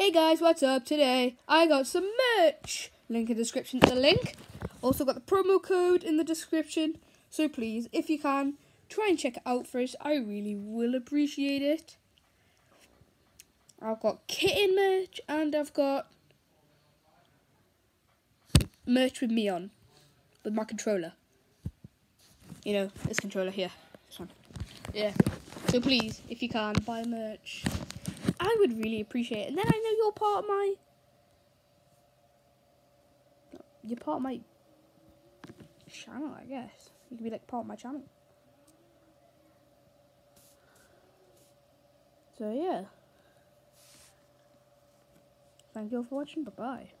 Hey guys, what's up? Today I got some merch. Link in description. The link. Also got the promo code in the description. So please, if you can, try and check it out first. I really will appreciate it. I've got kitten merch and I've got merch with me on, with my controller. You know, this controller here. This one. Yeah. So please, if you can, buy merch. I would really appreciate it. And then I know you're part of my. You're part of my channel, I guess. You can be like part of my channel. So yeah. Thank you all for watching. Bye bye.